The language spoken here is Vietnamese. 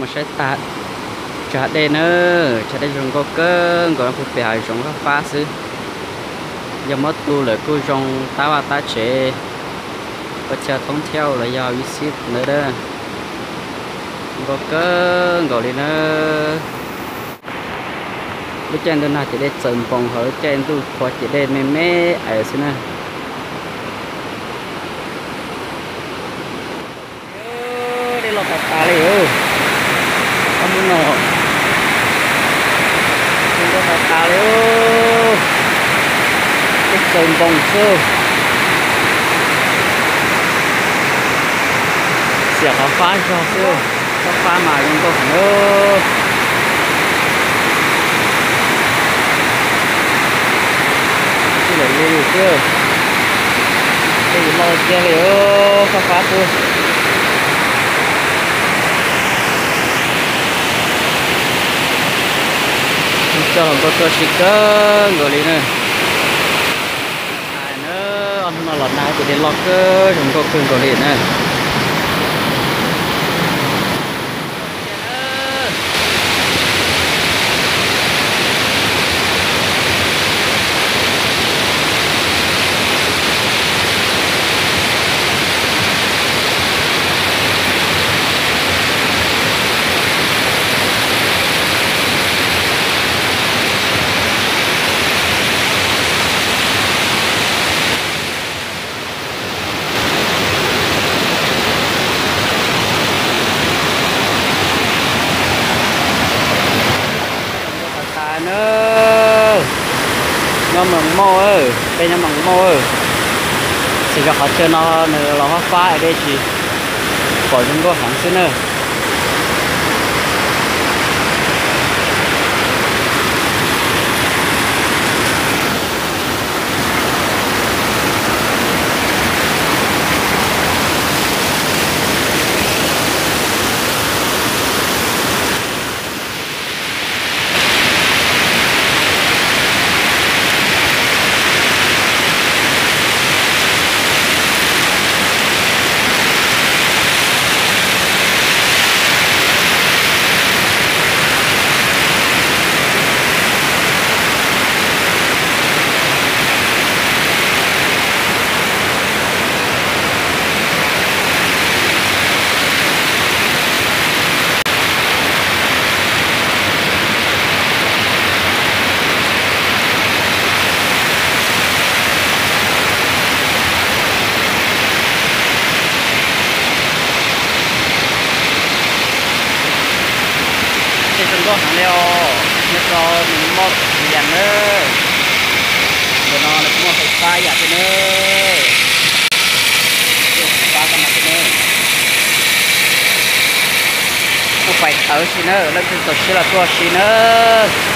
mà sẽ tạt trả đây nữa trả đây dùng có cơ gọi là phụ hải dùng có phá sư giờ mất tu lại cứ dùng ta và ta chế có chờ thông theo là do visit nữa đó. Có cơ gọi đi nữa lúc trên tôi nào chỉ để sờn phòng hở trên tôi có chỉ để mê mê ở xin nè đây là tạt tà liu có tạt cái sờn phòng sơ sẽ có phá cho sơ có phá mà chúng tôi phải nữa cái này lưu chưa cái gì mà kia liệu phá phá chưa cho lòng có cơ sĩ cơ người lý này anh nữa anh nó lần nào thì đi lọt cơ chúng có cưng người lý này ta nữa bằng mô ơi đây nó bằng mô ơi chỉ cho họ chơi nó nó là phá ở đây chỉ bỏ chúng tôi hẳn xin ก็หาแล้วนึกรอหนึ่มดอย่างเนอะเดี๋ยวนอนมอดไฟฟ้าอยากไปเนอะเดี๋ยวไฟฟ้ากันมาไปเนอะผู้ไฟเขาชิเนอร์แล้วก็อตกชื่อละตัวชิเนอร์